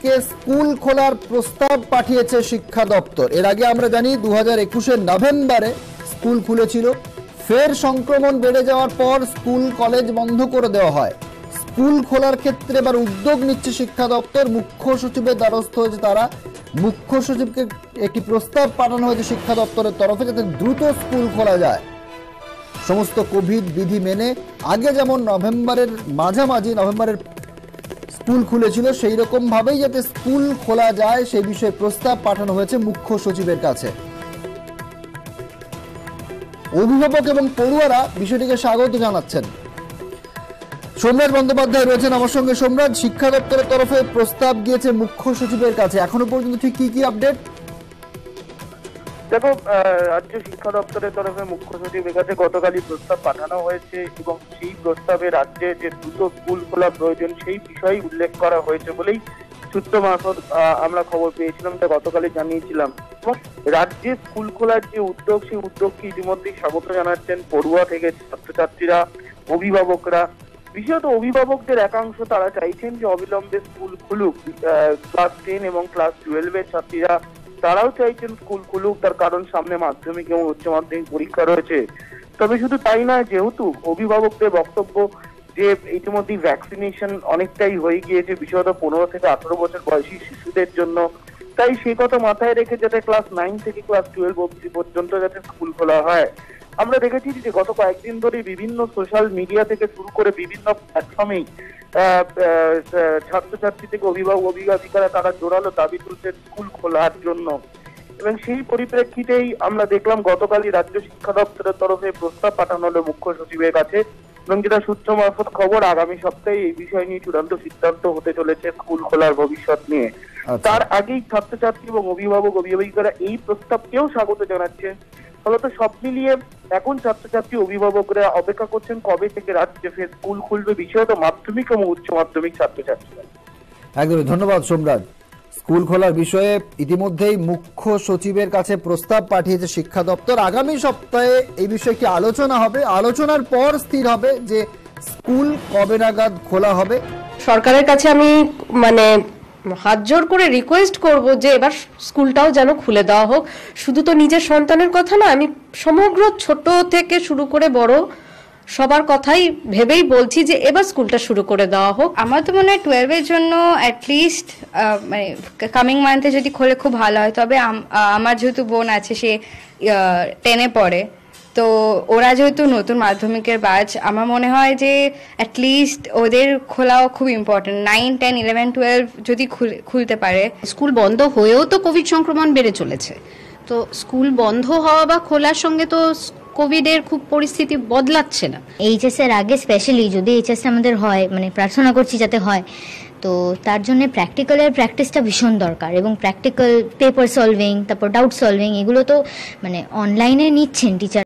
দিকে স্কুল খোলার প্রস্তাব পাঠিয়েছে শিক্ষা দপ্তর। এর আগে আমরা জানি দু হাজার নভেম্বরে স্কুল খুলেছিল। ফের সংক্রমণ বেড়ে যাওয়ার পর স্কুল, কলেজ বন্ধ করে দেওয়া হয়। স্কুল খোলার ক্ষেত্রে এবার উদ্যোগ নিচ্ছে শিক্ষা দপ্তর। মুখ্য সচিবের দ্বারস্থ হয়েছে তারা। মুখ্য সচিবকে একটি প্রস্তাব পাঠানো হয়েছে শিক্ষা দপ্তরের তরফে যাতে দ্রুত স্কুল খোলা যায়। সমস্ত কোভিড বিধি মেনে আগে যেমন নভেম্বরের মাঝামাঝি, নভেম্বরের স্কুল খুলেছিল সেই রকম ভাবেই যাতে স্কুল খোলা যায়, সেই বিষয়ে প্রস্তাব পাঠানো হয়েছে মুখ্য সচিবের কাছে। অভিভাবক এবং পড়ুয়ারা বিষয়টিকে স্বাগত জানাচ্ছেন। সোমরাজ বন্দ্যোপাধ্যায় রয়েছেন আমার সঙ্গে। সোমরাজ, শিক্ষা দপ্তরের তরফে প্রস্তাব গিয়েছে মুখ্য সচিবের কাছে। এখনও পর্যন্ত ঠিক কি কি আপডেট? দেখো রাজ্য শিক্ষা দপ্তরের তরফে মুখ্য সচিবের কাছে গতকালই প্রস্তাব পাঠানো হয়েছে এবং সেই প্রস্তাবে রাজ্যে যে দ্রুত স্কুল খোলা প্রয়োজন, সেই বিষয় উল্লেখ করা হয়েছে বলেই সূত্র মারফত আমরা খবর পেয়েছিলাম তা গতকালই জানিয়েছিলাম। এবং রাজ্যে স্কুল খোলার যে উদ্যোগ, সেই উদ্যোগকে ইতিমধ্যেই স্বাগত জানাচ্ছেন পড়ুয়া থেকে ছাত্রছাত্রীরা, অভিভাবকরা। বিশেষত অভিভাবকদের একাংশ তারা চাইছেন যে অবিলম্বে স্কুল খুলুক। ক্লাস টেন এবং ক্লাস টুয়েলভের ছাত্রীরা তারাও চাইছেন স্কুল খুলুক, তার কারণ সামনে মাধ্যমিক এবং উচ্চ মাধ্যমিক পরীক্ষা রয়েছে। তবে শুধু তাই নয়, যেহেতু অভিভাবকদের বক্তব্য যে ইতিমধ্যে ভ্যাকসিনেশন অনেকটাই হয়ে গিয়েছে, বিশেষত পনেরো থেকে আঠারো বছর বয়সী শিশুদের জন্য, তাই সেই কথা মাথায় রেখে যাতে ক্লাস নাইন থেকে ক্লাস টুয়েলভ অব্দি পর্যন্ত যাতে স্কুল খোলা হয়। আমরা দেখেছি যে গত কয়েকদিন ধরে বিভিন্ন সোশ্যাল মিডিয়া থেকে শুরু করে বিভিন্ন প্ল্যাটফর্মেই ছাত্রছাত্রী থেকে অভিভাবক অভিভাবিকারা তারা জোরালো দাবি তুলছেন স্কুল খোলার জন্য। এবং সেই পরিপ্রেক্ষিতেই আমরা দেখলাম গতকালই রাজ্য শিক্ষা দপ্তরের তরফে প্রস্তাব পাঠানো হলো মুখ্য সচিবের কাছে। এবং যেটা সূত্র মারফত খবর আগামী সপ্তাহে এই বিষয় নিয়ে চূড়ান্ত সিদ্ধান্ত হতে চলেছে স্কুল খোলার ভবিষ্যৎ নিয়ে। আচ্ছা। তার আগেই ছাত্রছাত্রী এবং অভিভাবক অভিভাবিকারা এই প্রস্তাবকেও স্বাগত জানাচ্ছেন। ফলত সব মিলিয়ে এখন ছাত্রছাত্রী অভিভাবকরা অপেক্ষা করছেন কবে থেকে রাজ্যে ফের স্কুল খুলবে? বিশেষত মাধ্যমিক এবং উচ্চ মাধ্যমিক ছাত্রছাত্রীরা একদমই ধন্যবাদ সোমরাজ। স্কুল খোলার বিষয়ে ইতিমধ্যেই মুখ্য সচিবের কাছে প্রস্তাব পাঠিয়েছে শিক্ষা দপ্তর। আগামী সপ্তাহে এই বিষয়ে কি আলোচনা হবে? আলোচনার পর স্থির হবে যে স্কুল কবে নাগাদ খোলা হবে। সরকারের কাছে আমি মানে হাত জোর করে রিকোয়েস্ট করব যে এবার স্কুলটাও যেন খুলে দেওয়া হোক। শুধু তো নিজের সন্তানের কথা না, আমি সমগ্র ছোট থেকে শুরু করে বড় সবার কথাই ভেবেই বলছি যে এবার স্কুলটা শুরু করে দেওয়া হোক। আমার তো মনে হয় টুয়েলভের জন্য অ্যাটলিস্ট মানে কামিং মান্থে যদি খোলে খুব ভালো হয়। তবে আমার যেহেতু বোন আছে, সে টেনে পড়ে। তো ওরা যেহেতু নতুন মাধ্যমিকের ব্যাচ আমার মনে হয় যে অ্যাটলিস্ট ওদের খোলাও খুব important nine ten eleven twelve যদি খুল- খুলতে পারে। স্কুল বন্ধ হয়েও তো কোভিড সংক্রমণ বেড়ে চলেছে। তো স্কুল বন্ধ হওয়া বা খোলার সঙ্গে তো কোভিডের খুব পরিস্থিতি বদলাচ্ছে না। এইচএস এর আগে স্পেশালি যদি এইচএস আমাদের হয় মানে প্রার্থনা করছি যাতে হয় তো তার জন্য প্র্যাকটিক্যালের প্র্যাকটিসটা ভীষণ দরকার এবং প্র্যাকটিক্যাল পেপার সলভিং তারপর ডাউট সলভিং এগুলো তো মানে অনলাইনে নিচ্ছেন টিচার